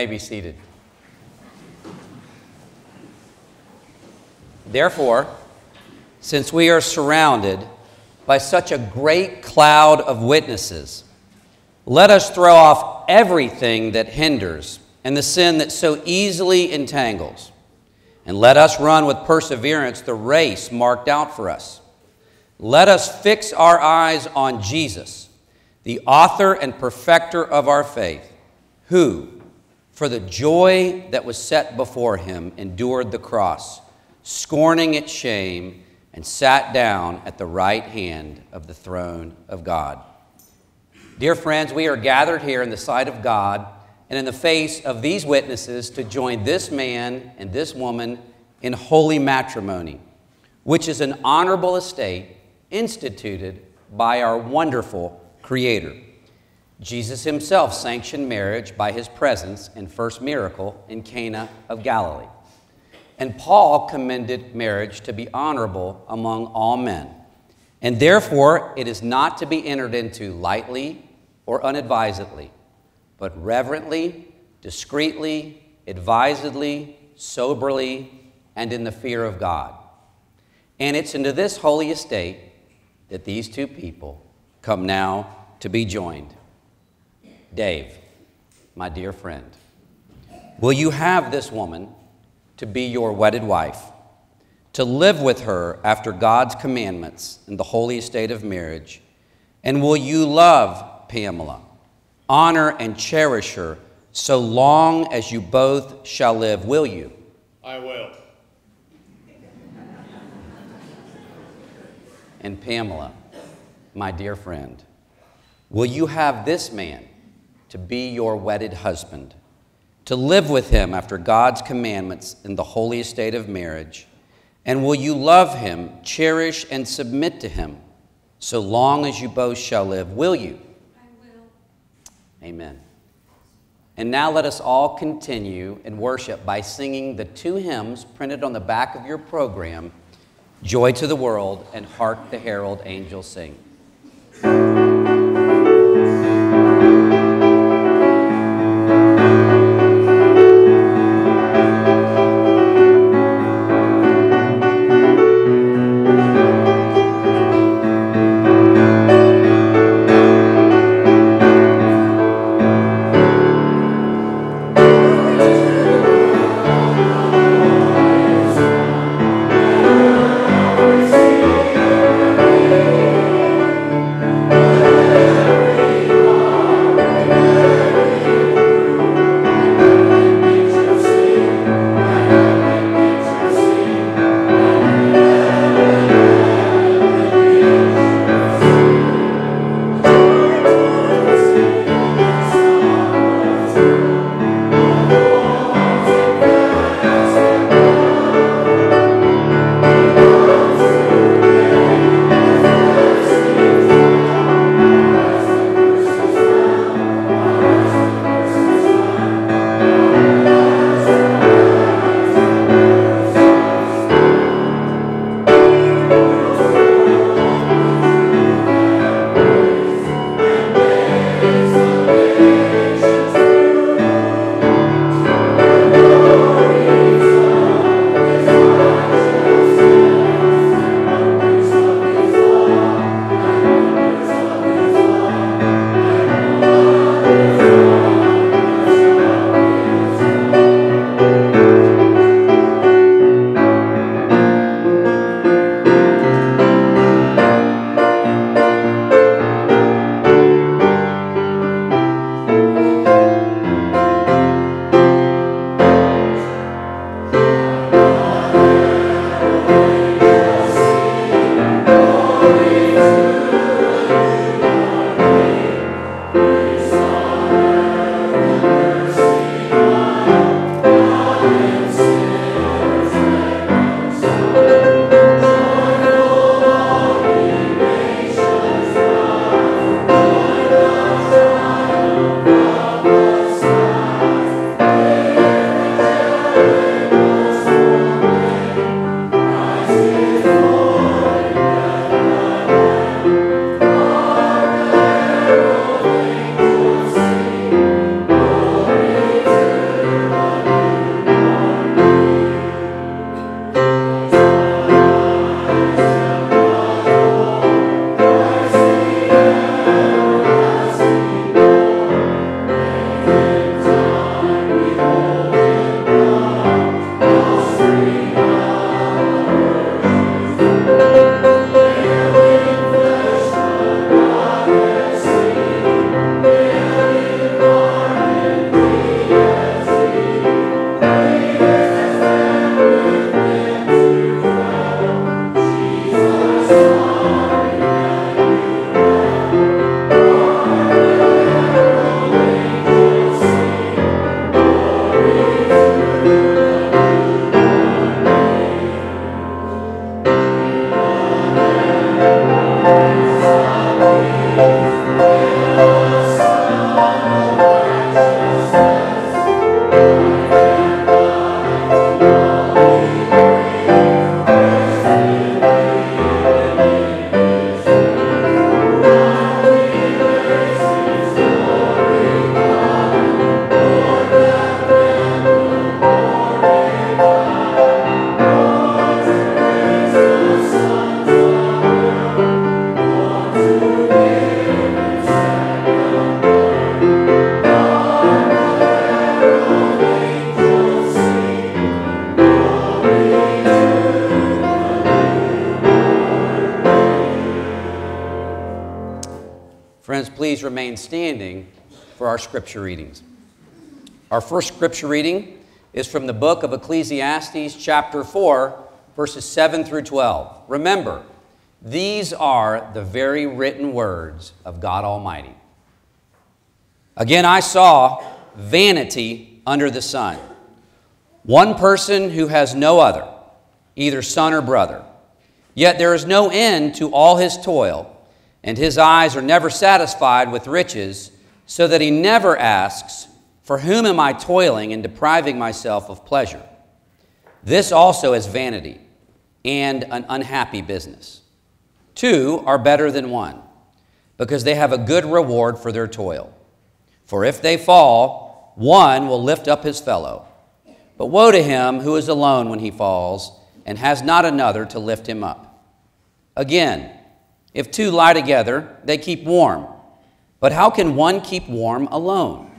May be seated. Therefore, since we are surrounded by such a great cloud of witnesses, let us throw off everything that hinders and the sin that so easily entangles, and let us run with perseverance the race marked out for us. Let us fix our eyes on Jesus, the author and perfecter of our faith, who, for the joy that was set before him, endured the cross, scorning its shame, and sat down at the right hand of the throne of God. Dear friends, we are gathered here in the sight of God and in the face of these witnesses to join this man and this woman in holy matrimony, which is an honorable estate instituted by our wonderful Creator. Jesus himself sanctioned marriage by his presence and first miracle in Cana of Galilee. And Paul commended marriage to be honorable among all men. And therefore, it is not to be entered into lightly or unadvisedly, but reverently, discreetly, advisedly, soberly, and in the fear of God. And it's into this holy estate that these two people come now to be joined. Dave, my dear friend, will you have this woman to be your wedded wife, to live with her after God's commandments in the holy estate of marriage? And will you love Pamela, honor and cherish her so long as you both shall live, will you? I will. And Pamela, my dear friend, will you have this man to be your wedded husband, to live with him after God's commandments in the holy estate of marriage? And will you love him, cherish, and submit to him so long as you both shall live? Will you? I will. Amen. And now let us all continue in worship by singing the two hymns printed on the back of your program Joy to the World and Hark the Herald Angels Sing. Friends, please remain standing for our scripture readings. Our first scripture reading is from the book of Ecclesiastes, chapter 4, verses 7 through 12. Remember, these are the very written words of God Almighty. Again, I saw vanity under the sun. One person who has no other, either son or brother. Yet there is no end to all his toil, and his eyes are never satisfied with riches, so that he never asks, For whom am I toiling and depriving myself of pleasure? This also is vanity and an unhappy business. Two are better than one, because they have a good reward for their toil. For if they fall, one will lift up his fellow. But woe to him who is alone when he falls and has not another to lift him up. Again, if two lie together, they keep warm. But how can one keep warm alone?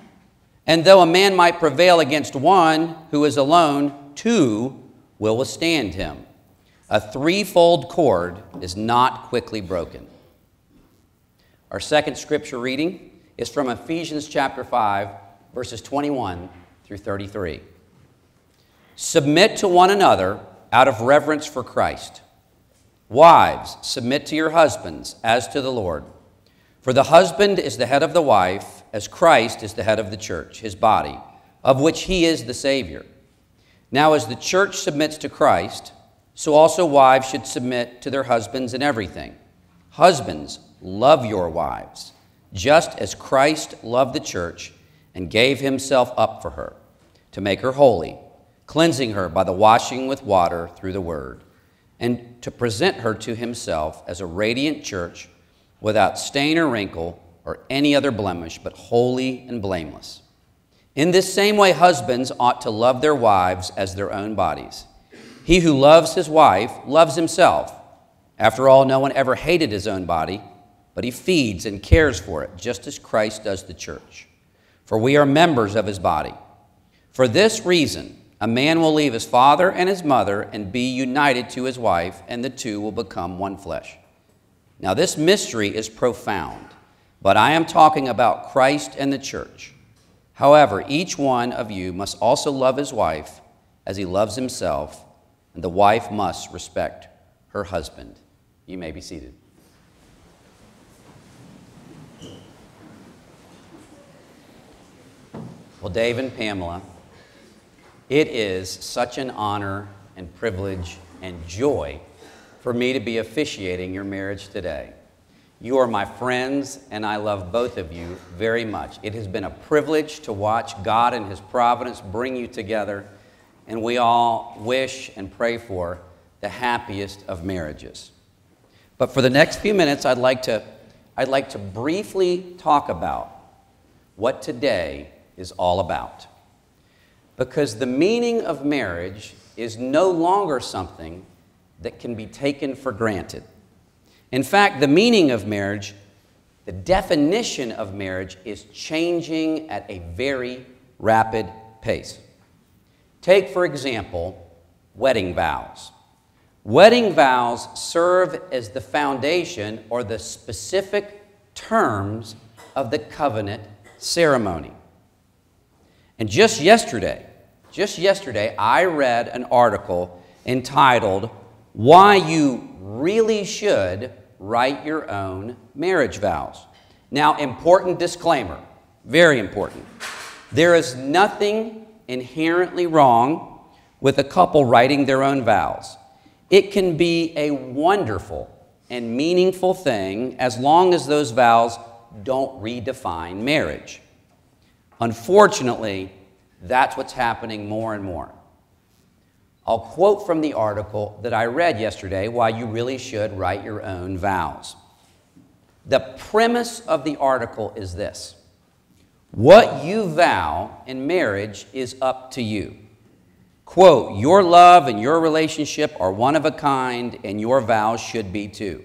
And though a man might prevail against one who is alone, two will withstand him. A threefold cord is not quickly broken. Our second scripture reading is from Ephesians chapter 5, verses 21 through 33. Submit to one another out of reverence for Christ. Wives, submit to your husbands as to the Lord. For the husband is the head of the wife, as Christ is the head of the church, his body, of which he is the Savior. Now, as the church submits to Christ, so also wives should submit to their husbands in everything. Husbands, love your wives, just as Christ loved the church and gave himself up for her, to make her holy cleansing her by the washing with water through the word, and to present her to himself as a radiant church without stain or wrinkle or any other blemish, but holy and blameless. In this same way, husbands ought to love their wives as their own bodies. He who loves his wife loves himself. After all, no one ever hated his own body, but he feeds and cares for it, just as Christ does the church. For we are members of his body. For this reason, a man will leave his father and his mother and be united to his wife, and the two will become one flesh. Now, this mystery is profound, but I am talking about Christ and the church. However, each one of you must also love his wife as he loves himself, and the wife must respect her husband. You may be seated. Well, Dave and Pamela, it is such an honor and privilege and joy for me to be officiating your marriage today. You are my friends, and I love both of you very much. It has been a privilege to watch God and His providence bring you together, and we all wish and pray for the happiest of marriages. But for the next few minutes, I'd like to, I'd like to briefly talk about what today is all about because the meaning of marriage is no longer something that can be taken for granted. In fact, the meaning of marriage, the definition of marriage, is changing at a very rapid pace. Take, for example, wedding vows. Wedding vows serve as the foundation or the specific terms of the covenant ceremony. And just yesterday, just yesterday, I read an article entitled, Why You Really Should Write Your Own Marriage Vows. Now, important disclaimer, very important. There is nothing inherently wrong with a couple writing their own vows. It can be a wonderful and meaningful thing as long as those vows don't redefine marriage. Unfortunately, that's what's happening more and more. I'll quote from the article that I read yesterday why you really should write your own vows. The premise of the article is this What you vow in marriage is up to you. Quote, Your love and your relationship are one of a kind, and your vows should be too.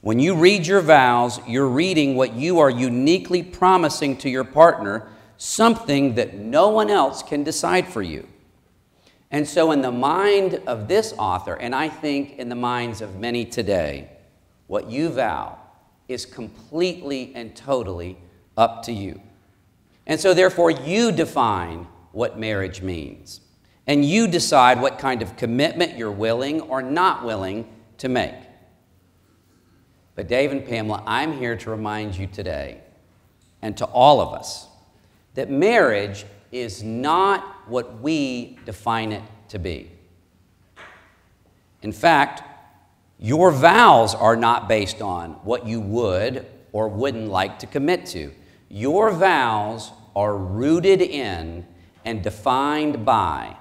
When you read your vows, you're reading what you are uniquely promising to your partner something that no one else can decide for you. And so, in the mind of this author, and I think in the minds of many today, what you vow is completely and totally up to you. And so, therefore, you define what marriage means. And you decide what kind of commitment you're willing or not willing to make. But, Dave and Pamela, I'm here to remind you today, and to all of us, that marriage is not what we define it to be. In fact, your vows are not based on what you would or wouldn't like to commit to. Your vows are rooted in and defined by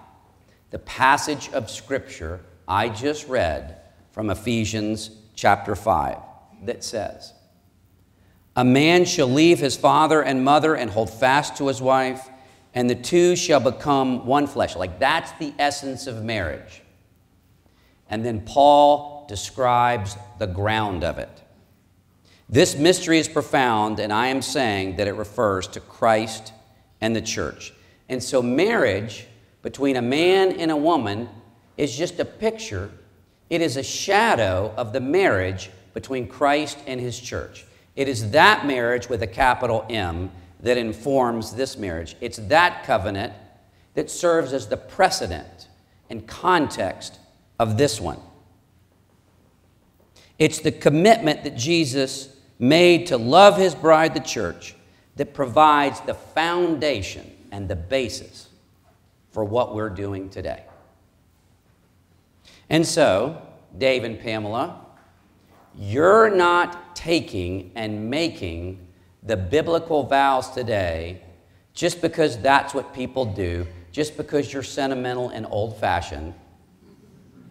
the passage of Scripture I just read from Ephesians chapter 5 that says, A man shall leave his father and mother and hold fast to his wife, and the two shall become one flesh. Like that's the essence of marriage. And then Paul describes the ground of it. This mystery is profound, and I am saying that it refers to Christ and the church. And so, marriage between a man and a woman is just a picture, it is a shadow of the marriage between Christ and his church. It is that marriage with a capital M that informs this marriage. It's that covenant that serves as the precedent and context of this one. It's the commitment that Jesus made to love his bride, the church, that provides the foundation and the basis for what we're doing today. And so, Dave and Pamela, you're not taking and making the biblical vows today just because that's what people do, just because you're sentimental and old fashioned.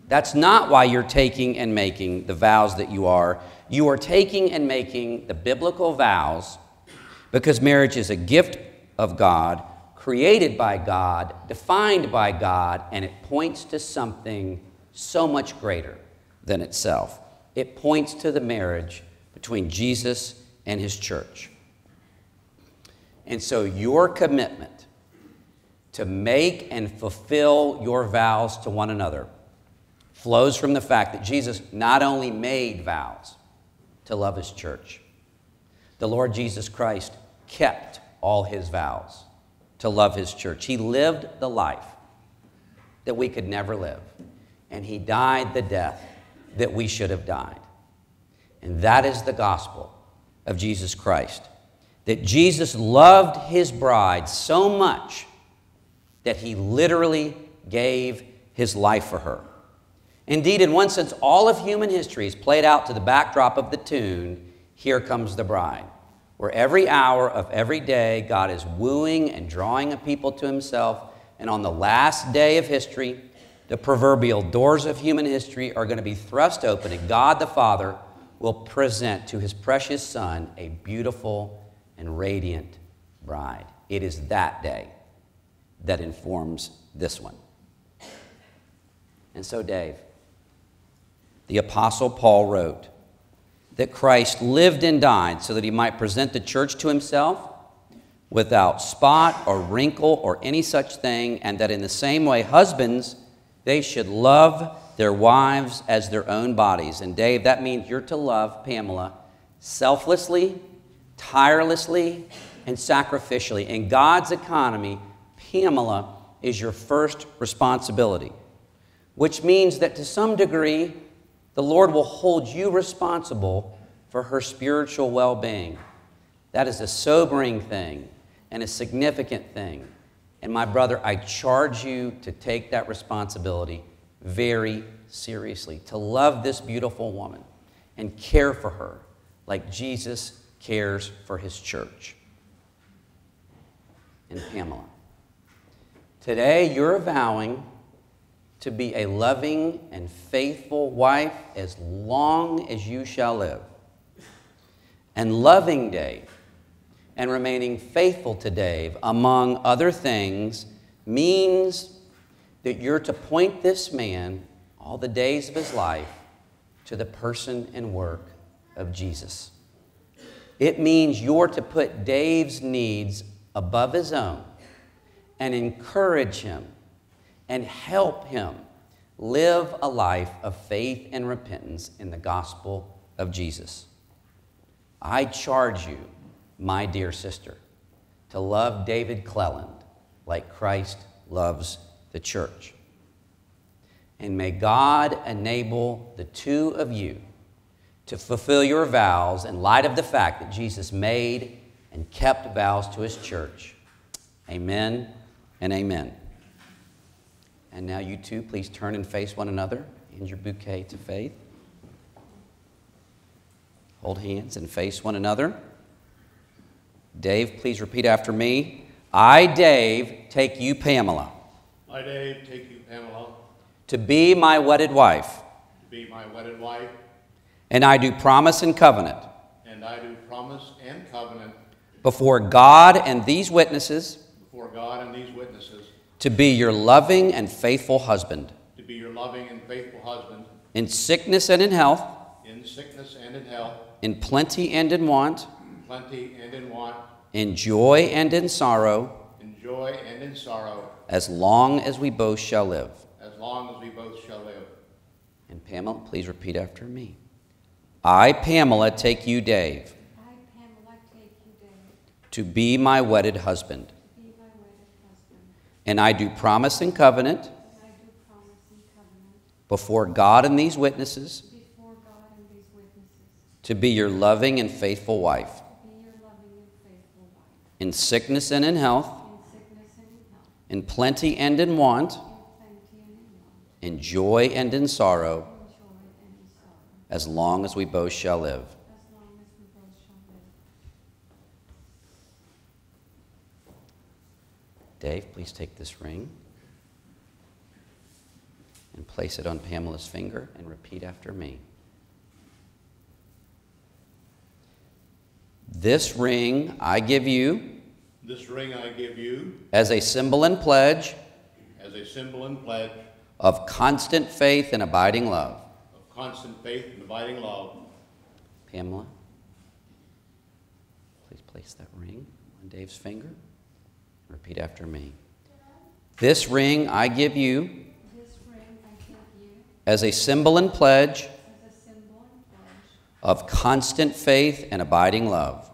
That's not why you're taking and making the vows that you are. You are taking and making the biblical vows because marriage is a gift of God, created by God, defined by God, and it points to something so much greater than itself. It points to the marriage between Jesus and his church. And so, your commitment to make and fulfill your vows to one another flows from the fact that Jesus not only made vows to love his church, the Lord Jesus Christ kept all his vows to love his church. He lived the life that we could never live, and he died the death that we should have died. And that is the gospel of Jesus Christ. That Jesus loved his bride so much that he literally gave his life for her. Indeed, in one sense, all of human history is played out to the backdrop of the tune, Here Comes the Bride, where every hour of every day God is wooing and drawing a people to himself. And on the last day of history, the proverbial doors of human history are going to be thrust open, and God the Father will present to his precious Son a beautiful and radiant bride. It is that day that informs this one. And so, Dave, the Apostle Paul wrote that Christ lived and died so that he might present the church to himself without spot or wrinkle or any such thing, and that in the same way, husbands, they should love their wives as their own bodies. And Dave, that means you're to love Pamela selflessly, tirelessly, and sacrificially. In God's economy, Pamela is your first responsibility, which means that to some degree, the Lord will hold you responsible for her spiritual well being. That is a sobering thing and a significant thing. And my brother, I charge you to take that responsibility very seriously, to love this beautiful woman and care for her like Jesus cares for his church. And Pamela, today you're vowing to be a loving and faithful wife as long as you shall live. And loving Dave and remaining faithful to Dave, among other things, means that you're to point this man all the days of his life to the person and work of Jesus. It means you're to put Dave's needs above his own and encourage him and help him live a life of faith and repentance in the gospel of Jesus. I charge you, my dear sister, to love David Clelland like Christ loves the church. And may God enable the two of you to fulfill your vows in light of the fact that Jesus made and kept vows to his church. Amen and amen. And now, you two, please turn and face one another. Hand your bouquet to Faith. Hold hands and face one another. Dave, please repeat after me. I, Dave, take you, Pamela. I, Dave, take you, Pamela. To be my wedded wife. To be my wedded wife. And I do promise and covenant. And I do promise and covenant. Before God and these witnesses. Before God and these witnesses. To be your loving and faithful husband. To be your loving and faithful husband. In sickness and in health. In sickness and in health. In plenty and in want. In plenty in want. In joy and in sorrow. In joy and in sorrow. As long as we both shall live. As long as we both shall live. And Pamela, please repeat after me. I, Pamela, take you, Dave. I, Pamela, take you, Dave. To be my wedded husband. To be my wedded husband. And I do promise and covenant. And promise and covenant. Before God and these witnesses. Before God and these witnesses. To be your loving and faithful wife. To be your loving and faithful wife. In sickness and in health. In sickness and in health. In plenty and in want. In plenty and in want. In joy and in sorrow. In joy and in sorrow. As long as we both shall live. As long as we both shall live. Dave, please take this ring and place it on Pamela's finger and repeat after me. This ring I give you This ring I give you as a symbol and pledge as a symbol and pledge of constant faith and abiding love. of constant faith and abiding love. Pamela, please place that ring on Dave's finger. Repeat after me. This ring I give you This ring I give you as a symbol and pledge as a symbol and pledge of constant faith and abiding love.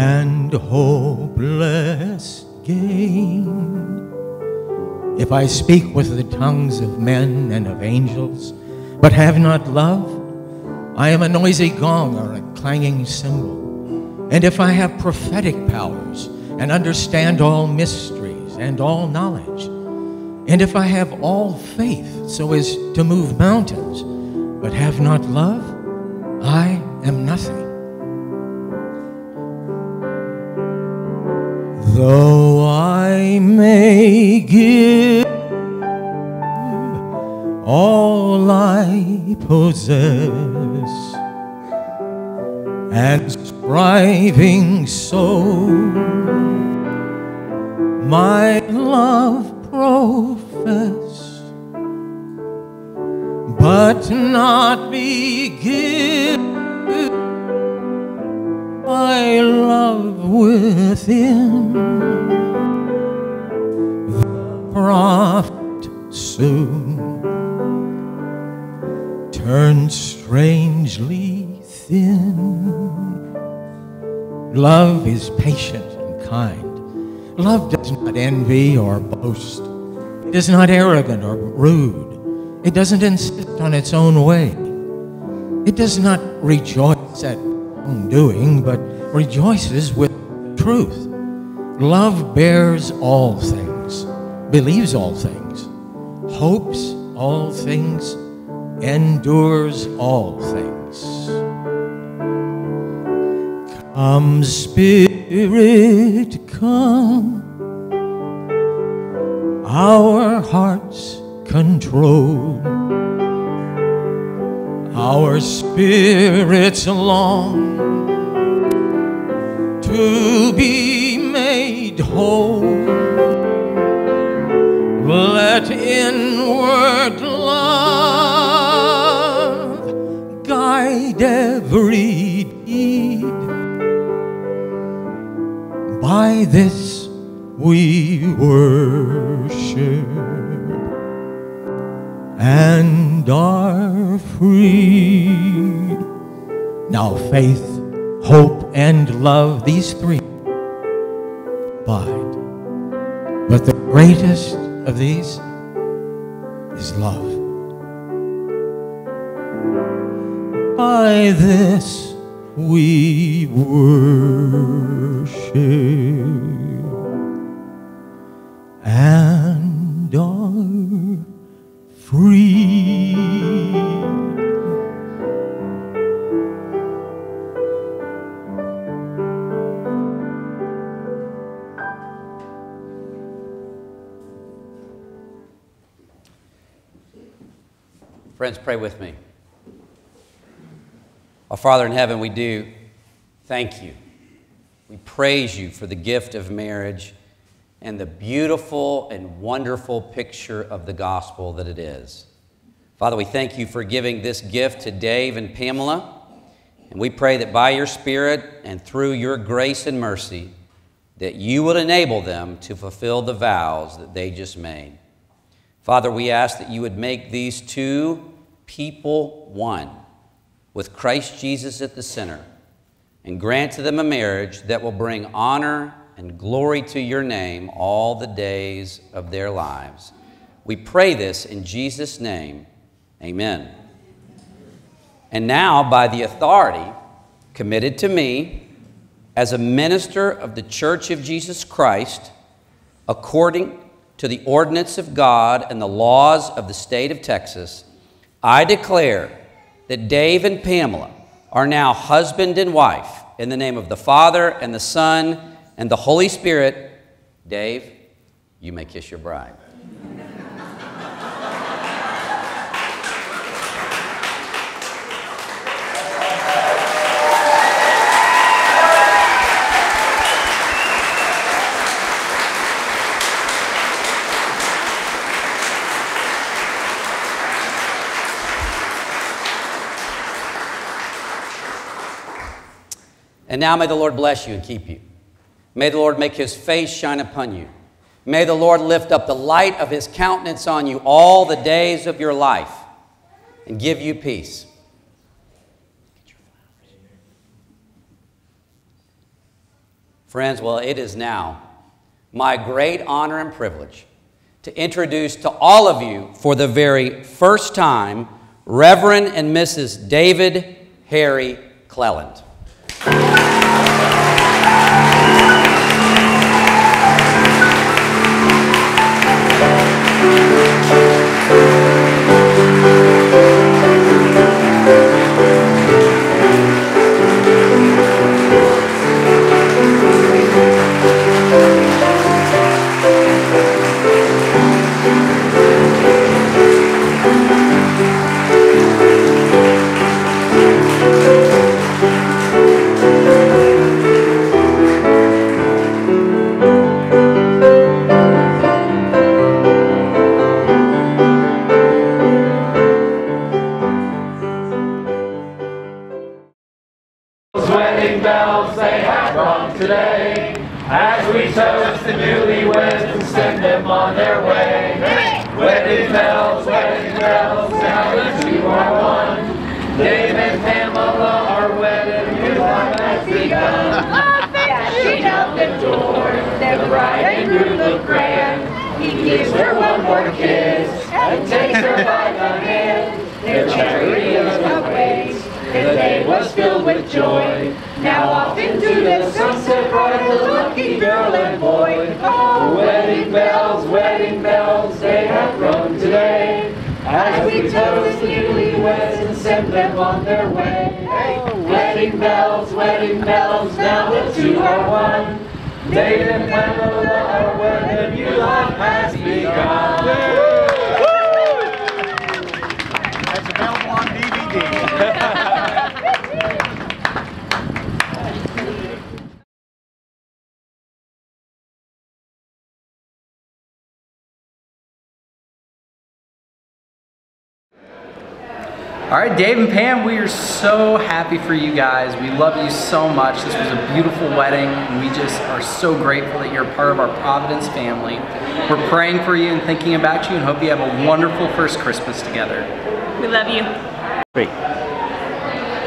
And hopeless gain. If I speak with the tongues of men and of angels, but have not love, I am a noisy gong or a clanging cymbal. And if I have prophetic powers and understand all mysteries and all knowledge, and if I have all faith so as to move mountains, but have not love, I am nothing. Though I may give all I possess, and striving so my love profess, but not be given my love within the profit soon turns strangely thin. Love is patient and kind. Love does not envy or boast. It is not arrogant or rude. It doesn't insist on its own way. It does not rejoice at doing, but rejoices with truth. Love bears all things, believes all things, hopes all things, endures all things. Come, Spirit, come. Our hearts control. Our spirits long to be made whole. Let inward love guide every deed. By this we worship and are free. Now, faith, hope, and love, these three abide. But the greatest of these is love. By this we worship and are free. Friends, pray with me. Our Father in heaven, we do thank you. We praise you for the gift of marriage and the beautiful and wonderful picture of the gospel that it is. Father, we thank you for giving this gift to Dave and Pamela. And we pray that by your Spirit and through your grace and mercy, that you will enable them to fulfill the vows that they just made. Father, we ask that you would make these two people one, with Christ Jesus at the center, and grant to them a marriage that will bring honor and glory to your name all the days of their lives. We pray this in Jesus' name. Amen. And now, by the authority committed to me as a minister of the Church of Jesus Christ, according to the ordinance of God and the laws of the state of Texas, I declare that Dave and Pamela are now husband and wife in the name of the Father and the Son and the Holy Spirit. Dave, you may kiss your bride. And now may the Lord bless you and keep you. May the Lord make his face shine upon you. May the Lord lift up the light of his countenance on you all the days of your life and give you peace. Friends, well, it is now my great honor and privilege to introduce to all of you for the very first time Reverend and Mrs. David Harry Clelland. Thank you. Bells, now the two are one. Dave and Pamela are wed, a new life has begun. Right, Dave and Pam, we are so happy for you guys. We love you so much. This was a beautiful wedding, and we just are so grateful that you're part of our Providence family. We're praying for you and thinking about you and hope you have a wonderful first Christmas together. We love you. Great.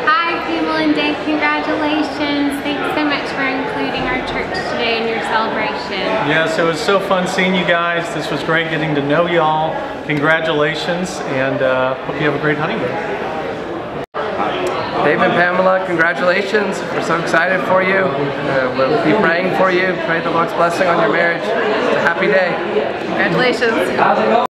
Hi, Pamela and Dave. Congratulations. Thanks so much for including our church today in your celebration. Yes, it was so fun seeing you guys. This was great getting to know y'all. Congratulations, and uh, hope you have a great honeymoon. Dave and Pamela, congratulations. We're so excited for you. Uh, we'll be praying for you. Pray the Lord's blessing on your marriage. It's a happy day. Congratulations. Congratulations,